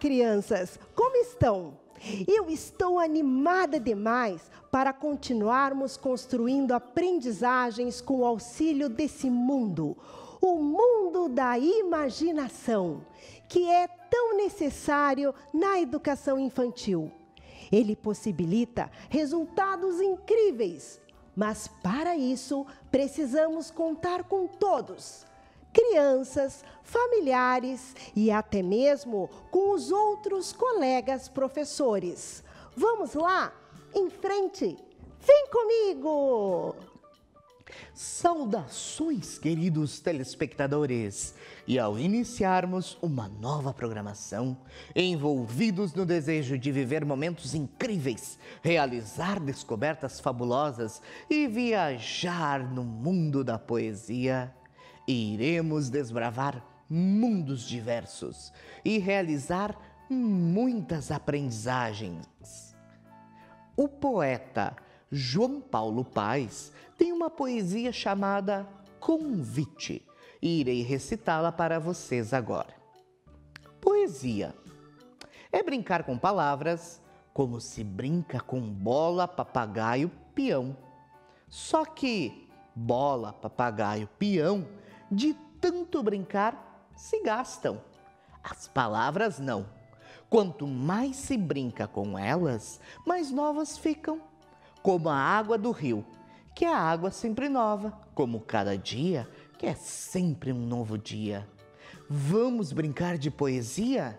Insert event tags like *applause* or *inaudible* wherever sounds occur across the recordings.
crianças! Como estão? Eu estou animada demais para continuarmos construindo aprendizagens com o auxílio desse mundo, o mundo da imaginação, que é tão necessário na educação infantil. Ele possibilita resultados incríveis, mas para isso precisamos contar com todos crianças, familiares e até mesmo com os outros colegas professores. Vamos lá? Em frente! Vem comigo! Saudações, queridos telespectadores! E ao iniciarmos uma nova programação, envolvidos no desejo de viver momentos incríveis, realizar descobertas fabulosas e viajar no mundo da poesia, iremos desbravar mundos diversos e realizar muitas aprendizagens. O poeta João Paulo Paes tem uma poesia chamada Convite e irei recitá-la para vocês agora. Poesia é brincar com palavras como se brinca com bola, papagaio, peão. Só que bola, papagaio, peão de tanto brincar, se gastam. As palavras não. Quanto mais se brinca com elas, mais novas ficam. Como a água do rio, que é a água sempre nova, como cada dia, que é sempre um novo dia. Vamos brincar de poesia?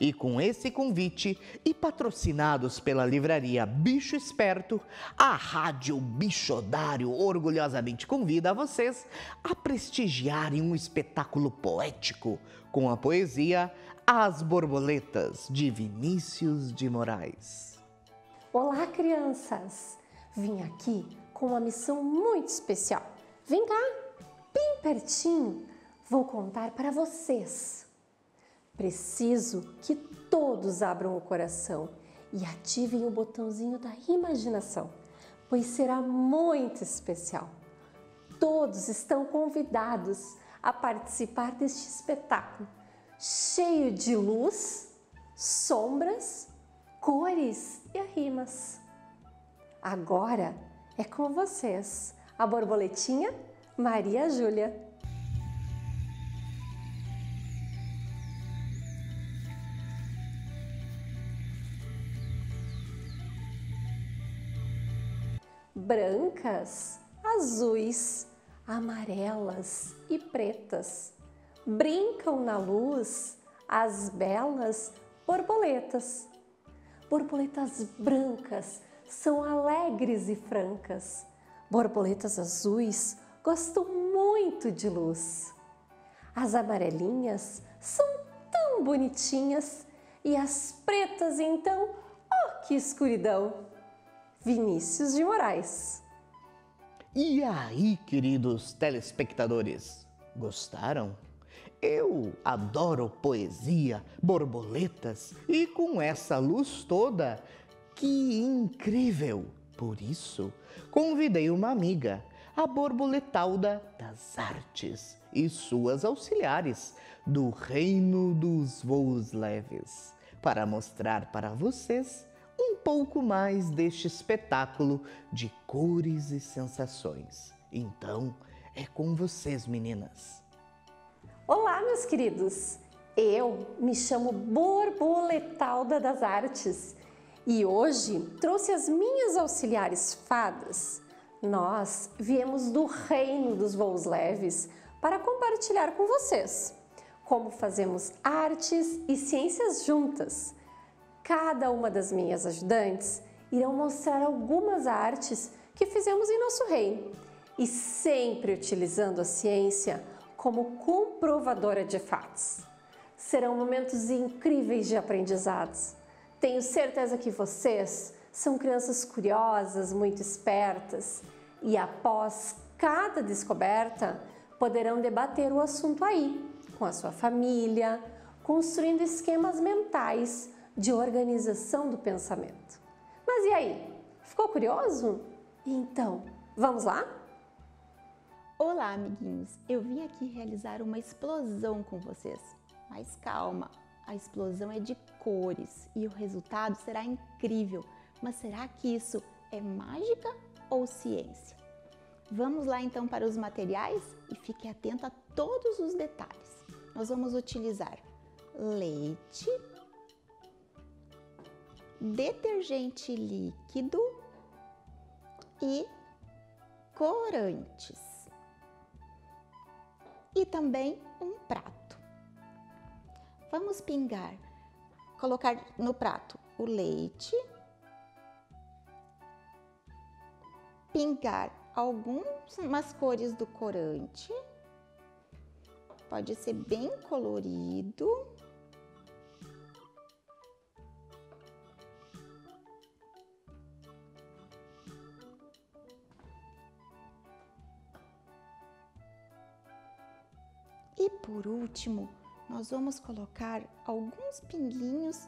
E com esse convite, e patrocinados pela livraria Bicho Esperto, a Rádio Bichodário orgulhosamente convida vocês a prestigiarem um espetáculo poético com a poesia As Borboletas, de Vinícius de Moraes. Olá, crianças! Vim aqui com uma missão muito especial. Vem cá, bem pertinho, vou contar para vocês Preciso que todos abram o coração e ativem o botãozinho da imaginação, pois será muito especial. Todos estão convidados a participar deste espetáculo cheio de luz, sombras, cores e rimas. Agora é com vocês, a borboletinha Maria Júlia. Brancas, azuis, amarelas e pretas. Brincam na luz as belas borboletas. Borboletas brancas são alegres e francas. Borboletas azuis gostam muito de luz. As amarelinhas são tão bonitinhas e as pretas então, oh que escuridão! Vinícius de Moraes. E aí, queridos telespectadores, gostaram? Eu adoro poesia, borboletas e com essa luz toda, que incrível! Por isso, convidei uma amiga, a borboletalda das artes e suas auxiliares do reino dos voos leves, para mostrar para vocês pouco mais deste espetáculo de cores e sensações. Então, é com vocês, meninas. Olá, meus queridos! Eu me chamo Borboletalda das Artes e hoje trouxe as minhas auxiliares fadas. Nós viemos do reino dos voos leves para compartilhar com vocês como fazemos artes e ciências juntas Cada uma das minhas ajudantes irão mostrar algumas artes que fizemos em nosso reino e sempre utilizando a ciência como comprovadora de fatos. Serão momentos incríveis de aprendizados. Tenho certeza que vocês são crianças curiosas, muito espertas e após cada descoberta poderão debater o assunto aí, com a sua família, construindo esquemas mentais de organização do pensamento. Mas e aí? Ficou curioso? Então, vamos lá? Olá, amiguinhos! Eu vim aqui realizar uma explosão com vocês. Mas calma, a explosão é de cores e o resultado será incrível. Mas será que isso é mágica ou ciência? Vamos lá então para os materiais e fique atento a todos os detalhes. Nós vamos utilizar leite, detergente líquido e corantes. E também um prato. Vamos pingar, colocar no prato o leite, pingar algumas cores do corante, pode ser bem colorido. E por último, nós vamos colocar alguns pinguinhos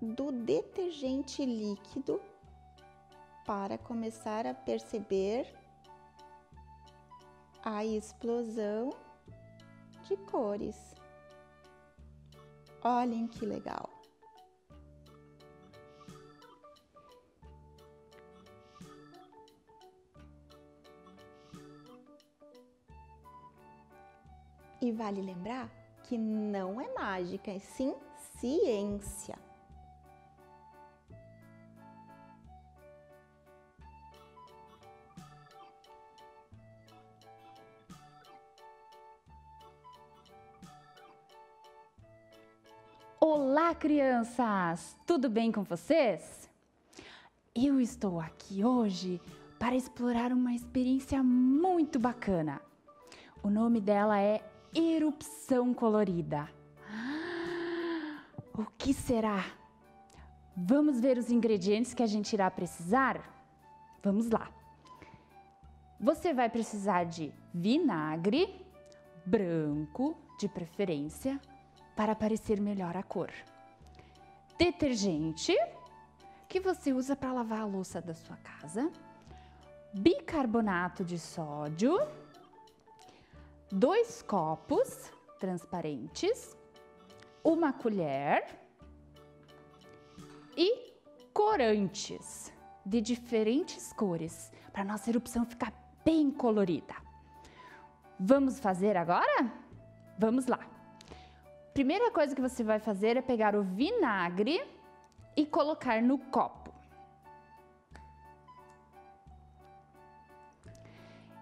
do detergente líquido para começar a perceber a explosão de cores. Olhem que legal! E vale lembrar que não é mágica, é sim ciência. Olá, crianças! Tudo bem com vocês? Eu estou aqui hoje para explorar uma experiência muito bacana. O nome dela é erupção colorida. *gasps* O que será? Vamos ver os ingredientes que a gente irá precisar? Vamos lá. Você vai precisar de vinagre branco, de preferência, para aparecer melhor a cor. Detergente, que você usa para lavar a louça da sua casa. Bicarbonato de sódio dois copos transparentes, uma colher e corantes de diferentes cores para nossa erupção ficar bem colorida. Vamos fazer agora? Vamos lá. Primeira coisa que você vai fazer é pegar o vinagre e colocar no copo.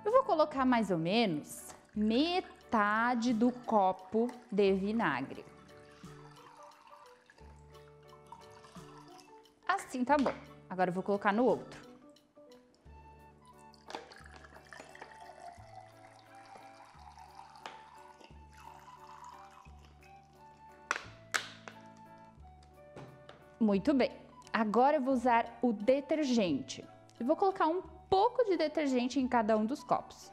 Eu vou colocar mais ou menos metade do copo de vinagre. Assim tá bom. Agora eu vou colocar no outro. Muito bem. Agora eu vou usar o detergente. Eu vou colocar um pouco de detergente em cada um dos copos.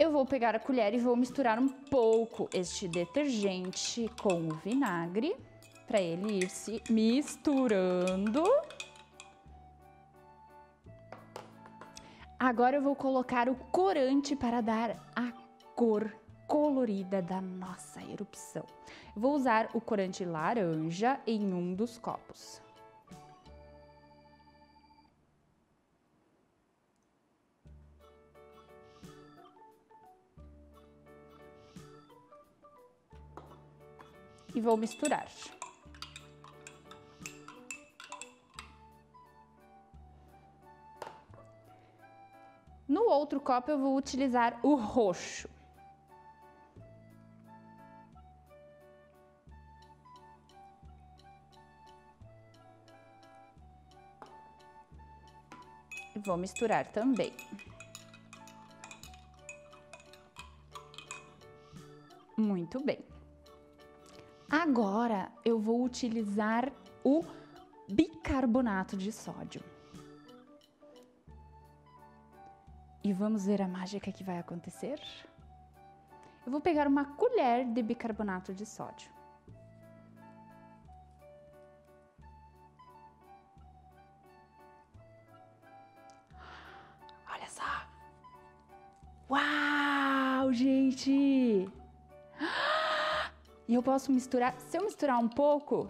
Eu vou pegar a colher e vou misturar um pouco este detergente com o vinagre para ele ir se misturando. Agora eu vou colocar o corante para dar a cor colorida da nossa erupção. vou usar o corante laranja em um dos copos. E vou misturar. No outro copo eu vou utilizar o roxo. Vou misturar também. Muito bem. Agora eu vou utilizar o bicarbonato de sódio. E vamos ver a mágica que vai acontecer? Eu vou pegar uma colher de bicarbonato de sódio. Olha só! Uau, gente! E eu posso misturar, se eu misturar um pouco,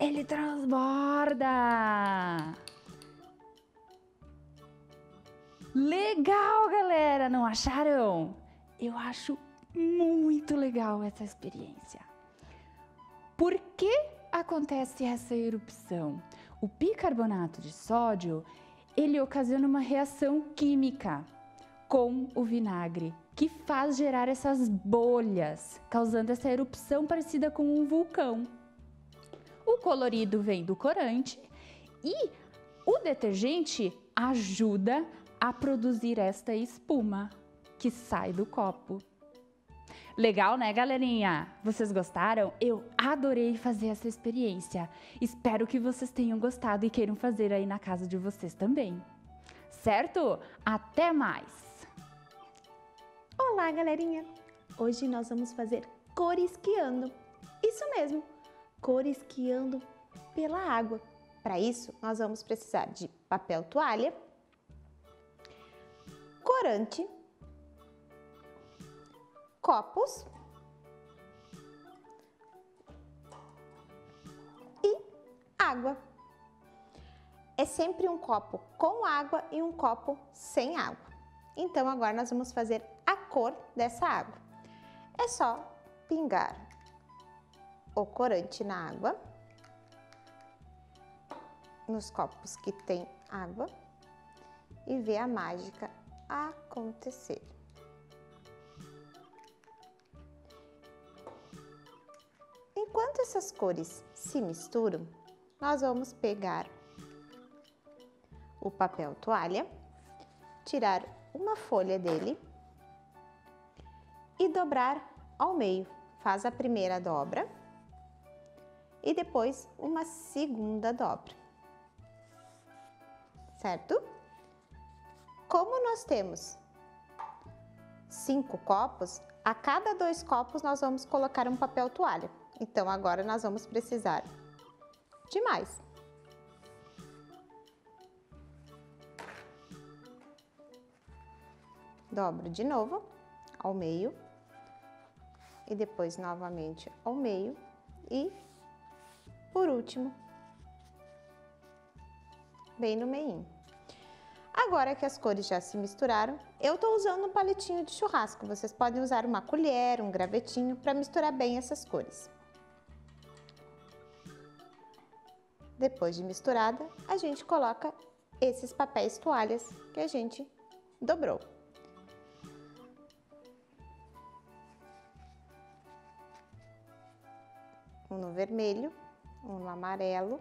ele transborda! Legal, galera, não acharam? Eu acho muito legal essa experiência. Por que acontece essa erupção? O bicarbonato de sódio, ele ocasiona uma reação química com o vinagre, que faz gerar essas bolhas, causando essa erupção parecida com um vulcão. O colorido vem do corante e o detergente ajuda a produzir esta espuma que sai do copo. Legal, né, galerinha? Vocês gostaram? Eu adorei fazer essa experiência. Espero que vocês tenham gostado e queiram fazer aí na casa de vocês também. Certo? Até mais! Olá, galerinha! Hoje nós vamos fazer cores que andam. Isso mesmo, cores que andam pela água. Para isso, nós vamos precisar de papel toalha, corante, copos e água. É sempre um copo com água e um copo sem água. Então agora nós vamos fazer cor dessa água. É só pingar o corante na água, nos copos que tem água e ver a mágica acontecer. Enquanto essas cores se misturam, nós vamos pegar o papel toalha, tirar uma folha dele e dobrar ao meio. Faz a primeira dobra e depois uma segunda dobra. Certo? Como nós temos cinco copos, a cada dois copos nós vamos colocar um papel toalha. Então, agora nós vamos precisar de mais. Dobro de novo ao meio e depois novamente ao meio e por último bem no meio. Agora que as cores já se misturaram, eu estou usando um palitinho de churrasco. Vocês podem usar uma colher, um gravetinho para misturar bem essas cores. Depois de misturada, a gente coloca esses papéis toalhas que a gente dobrou. Um no vermelho, um no amarelo.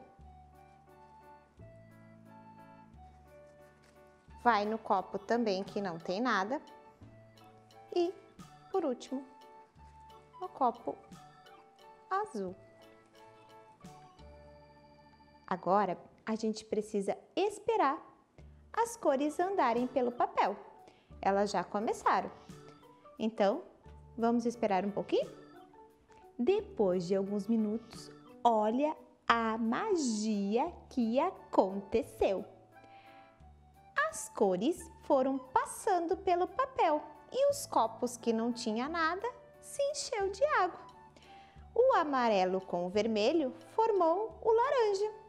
Vai no copo também que não tem nada. E, por último, o copo azul. Agora, a gente precisa esperar as cores andarem pelo papel. Elas já começaram. Então, vamos esperar um pouquinho? Depois de alguns minutos, olha a magia que aconteceu. As cores foram passando pelo papel e os copos que não tinha nada se encheu de água. O amarelo com o vermelho formou o laranja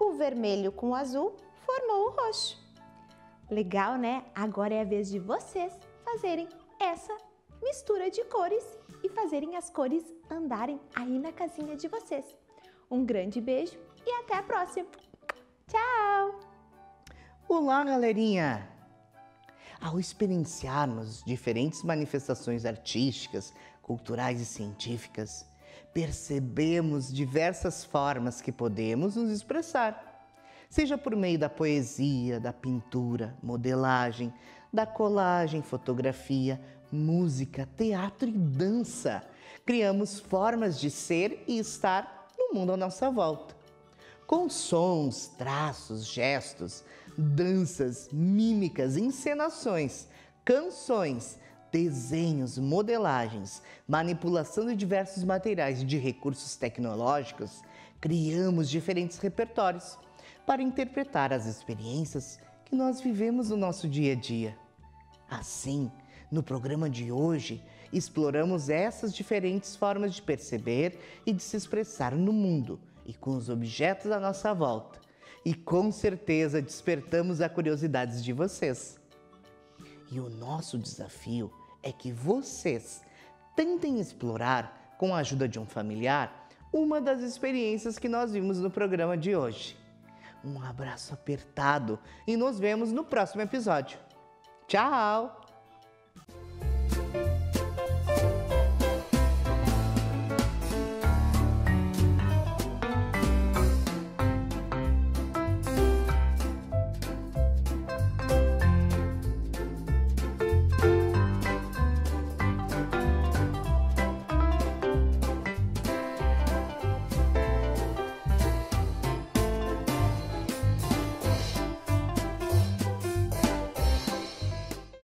o vermelho com o azul formou o roxo. Legal, né? Agora é a vez de vocês fazerem essa mistura de cores e fazerem as cores andarem aí na casinha de vocês. Um grande beijo e até a próxima. Tchau! Olá, galerinha! Ao experienciarmos diferentes manifestações artísticas, culturais e científicas, percebemos diversas formas que podemos nos expressar, seja por meio da poesia, da pintura, modelagem, da colagem, fotografia, música, teatro e dança. Criamos formas de ser e estar no mundo à nossa volta. Com sons, traços, gestos, danças, mímicas, encenações, canções, desenhos, modelagens, manipulação de diversos materiais e de recursos tecnológicos, criamos diferentes repertórios para interpretar as experiências que nós vivemos no nosso dia a dia. Assim, no programa de hoje, exploramos essas diferentes formas de perceber e de se expressar no mundo e com os objetos à nossa volta. E com certeza despertamos a curiosidade de vocês. E o nosso desafio é que vocês tentem explorar, com a ajuda de um familiar, uma das experiências que nós vimos no programa de hoje. Um abraço apertado e nos vemos no próximo episódio. Tchau!